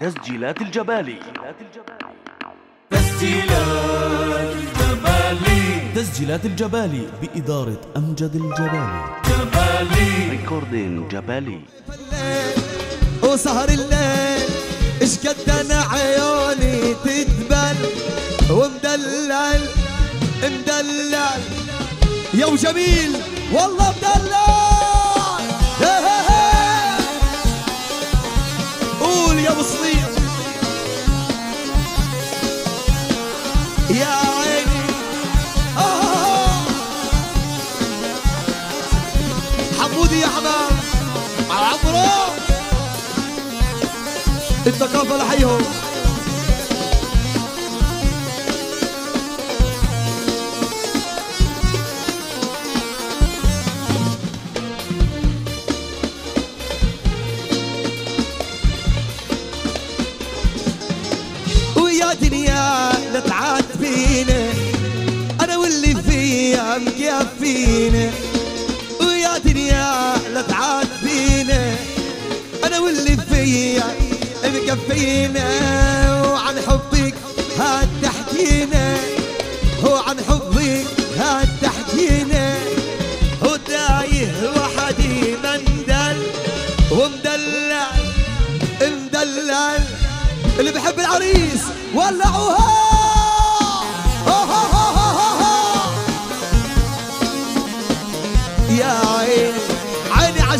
تسجيلات الجبالي. تسجيلات جبالي تسجيلات الجبالي بإدارة أمجد الجبالي. جبالي. ريكوردين جبالي. وسهر الليل إيش قد أنا عيوني تدبل ومدلل مدلل. يا وجميل والله مدلل. مكفينا وعن حبك هاد تحكينا هو عن حبك هاد تحكينا. ودايه وحدي مندل ومدلل مدلل اللي بحب العريس ولعوها يا عيني عيني على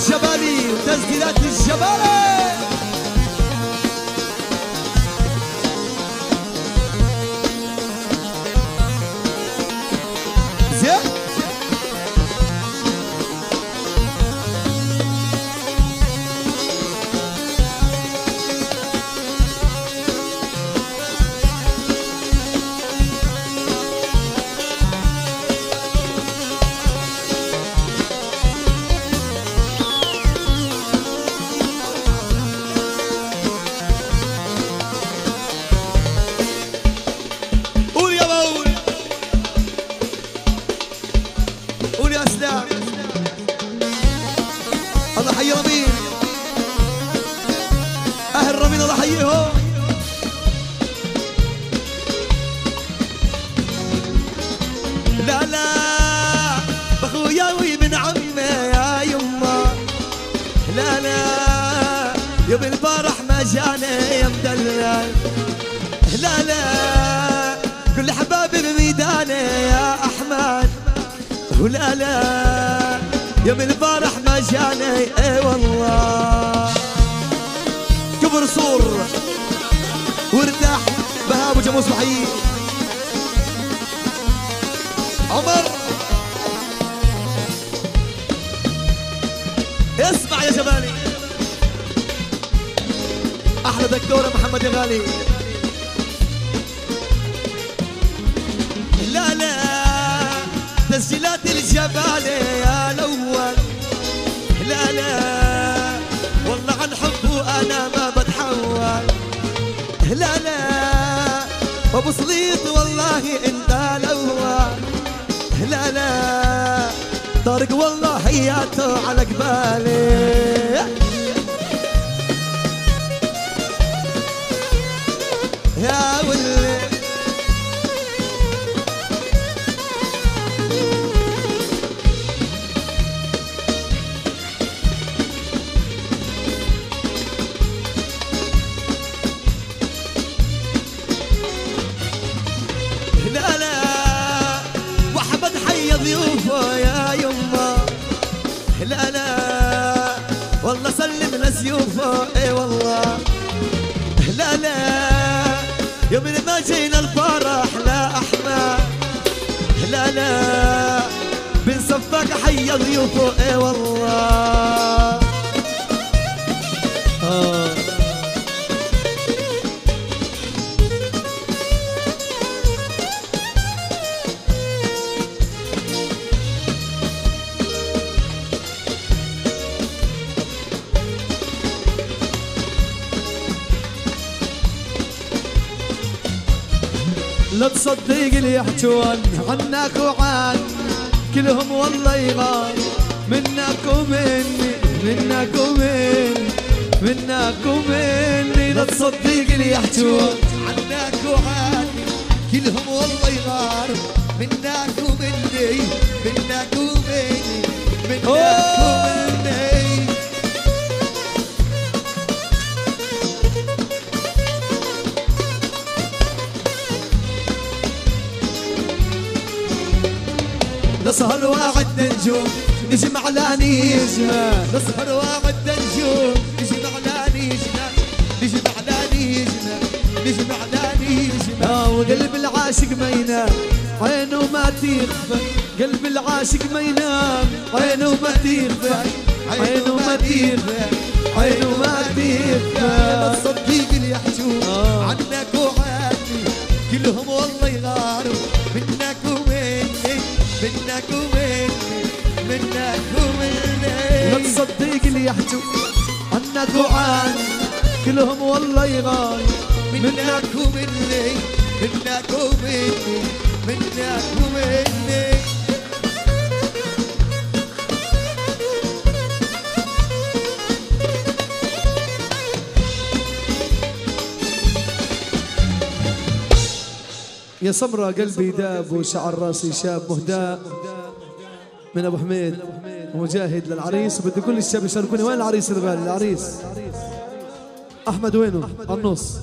يا مدلل لا لا. كل حبابي بميدانه يا أحمد. ولا لا. يا من الفرح ما جاني. إي والله. كبر صور. وارتاح. بهاب وجموس محيي عمر. اسمع يا جمالي. أحلى دكتورة محمد يا غالي. لا لا تسجيلات الجبال يا الأول. لا لا والله عن حبه أنا ما بتحول. لا لا أبو صليط والله انت الأول. لا لا طارق والله حياته على قبالي ضيوفه يا يما لا والله سلم لسيوفه إي والله. لا لا. يوم ما جينا الفرح لا احمد لا لا. بنصفق حي ضيوفه اي والله. لا تصدق اللي يحجون عنك وعن كلهم والله يغار منك ومني منك ومن منك ومني. لا تصدق اللي يحجون عنك وعني كلهم والله يغاروا منك ومني منك ومني منك ومني. نسهر واعد نجوم نجمع لا نجمة نسهر واعد نجوم نجمع لا نجمة نجمع لا نجمة نجمع لا نجمة آه، وقلب العاشق ما ينام عينه ما تخفى قلب العاشق ما ينام عينه ما تخفى عينه ما تخفى عينه ما تخفى تصدق اللي يحجون عنك وعني كلهم والله يغاروا. منك ومني منك ومني. لا تصدق اللي يحجوا عنك وعني كلهم والله يغاروا منك ومني منك ومني منك ومني. يا سمرة قلبي داب وشعر راسي شاب مهداء. من أبو حميد ومجاهد للعريس. وبدي كل الشباب يشاركوني وين العريس الغالي العريس. أحمد وينه؟ النص.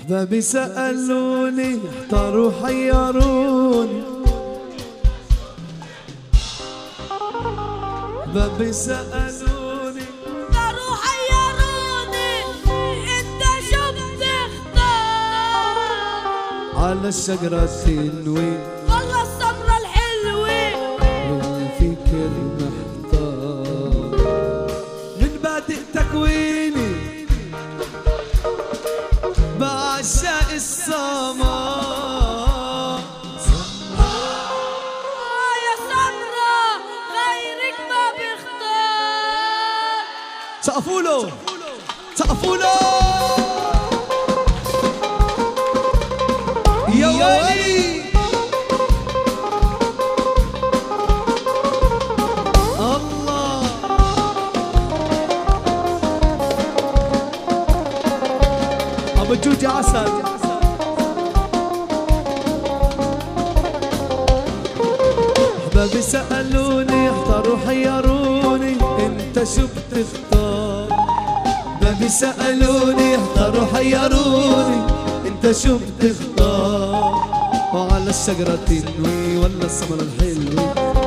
احبابي سالوني احتاروا حيروني احبابي سالوني صاروا حيروني إنت شو بتختار؟ على الشجرة تنوي والله الصبرة الحلوة. والفكر محتار. من بادئ تكويني سقفوا له يا ولي الله. أبو جوجي عسل. احبابي سألوني احتاروا حيروني. انت شو بتختار احبابي سألوني احتاروا حيروني. انت شو بتختار؟ وعلى الشجرة تنوي ولا الثمرة الحلوة؟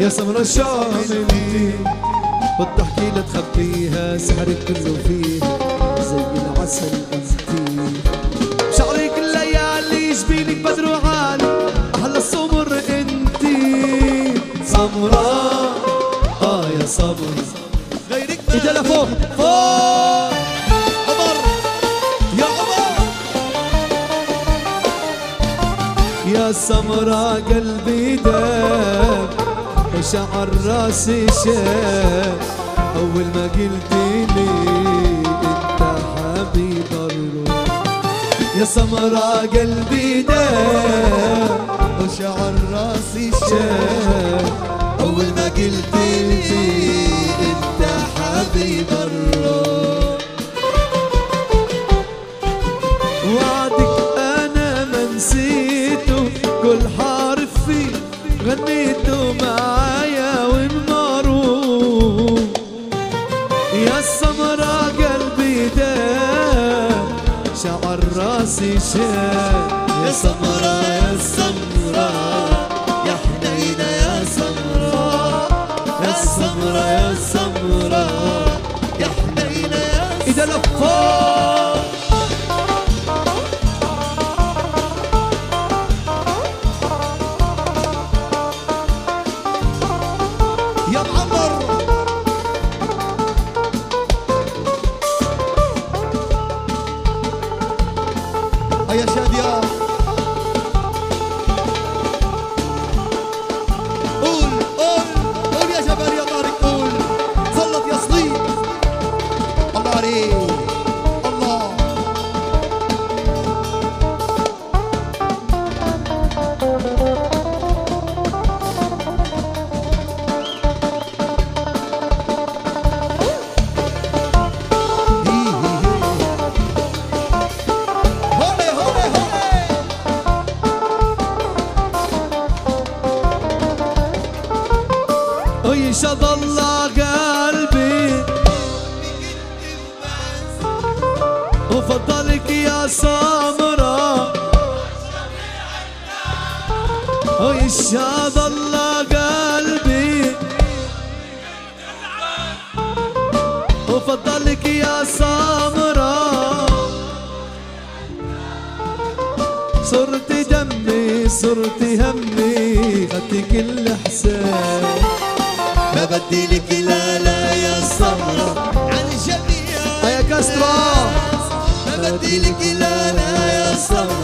يا صبر الشاملتي بتحكي لا تخبيها سحرك كله فيها زي العسل انتي شعرك الليالي جبينك بدر وعالي. أحلى الصبر انتي سمراء آه يا صبر. غيرك ايدها لفوق فوق. عمر. يا عمر. يا سمرا قلبي داب. وشعر راسي شاب أول ما قلتي لي أنت حبيب الروح. يا سمرا قلبي داب وشعر راسي شاب أول ما قلتي لي أنت حبيب Ay, ya, Dios. دي لك لا انا يا صبر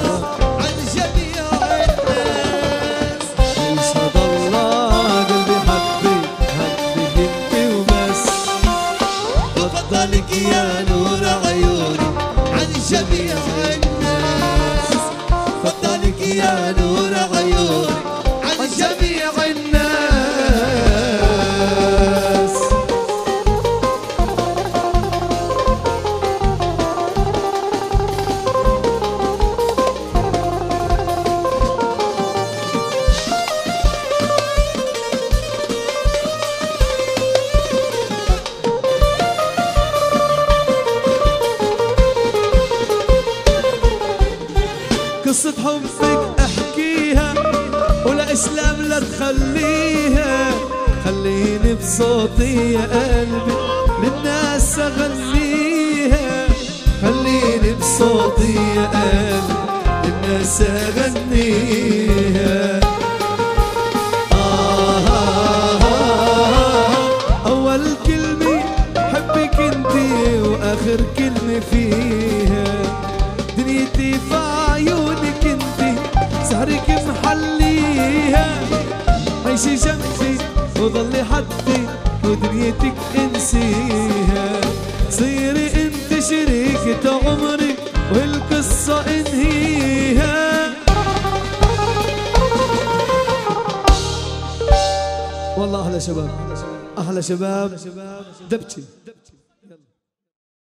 صوتي يا قلبي للناس أغنيها. خليني بصوتي يا قلبي للناس أغنيها. ودنيتك انسيها. صيري انت شريكة عمري والقصة انهيها. والله أحلى شباب أحلى شباب دبتي.